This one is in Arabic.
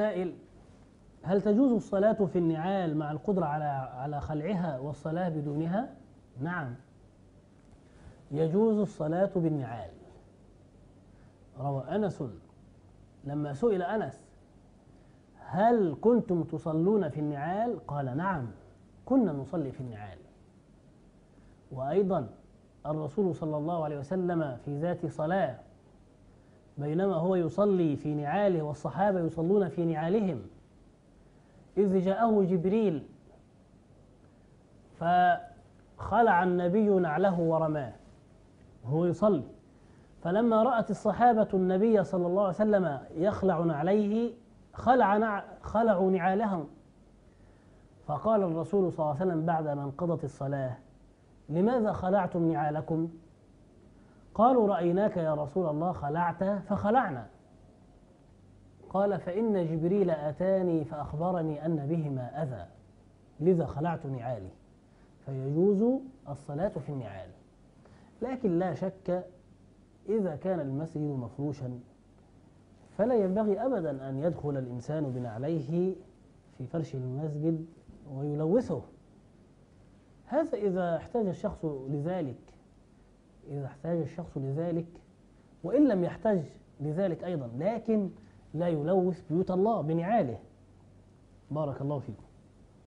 السائل هل تجوز الصلاة في النعال مع القدرة على على خلعها والصلاة بدونها؟ نعم يجوز الصلاة بالنعال روى أنس لما سئل أنس هل كنتم تصلون في النعال؟ قال نعم كنا نصلي في النعال وأيضا الرسول صلى الله عليه وسلم في ذات صلاة بينما هو يصلي في نعاله والصحابة يصلون في نعالهم. إذ جاءه جبريل فخلع النبي نعله ورماه وهو يصلي. فلما رأت الصحابة النبي صلى الله عليه وسلم يخلع نعليه خلع نع خلعوا نعالهم. فقال الرسول صلى الله عليه وسلم بعد ما انقضت الصلاة لماذا خلعتم نعالكم؟ قالوا رأيناك يا رسول الله خلعت فخلعنا. قال فإن جبريل أتاني فأخبرني أن بهما أذى لذا خلعت نعالي. فيجوز الصلاة في النعال. لكن لا شك إذا كان المسجد مفروشا فلا ينبغي أبدا أن يدخل الإنسان بنعليه في فرش المسجد ويلوثه. هذا إذا احتاج الشخص لذلك. إذا احتاج الشخص لذلك وإن لم يحتاج لذلك أيضا لكن لا يلوث بيوت الله بنعاله. بارك الله فيكم.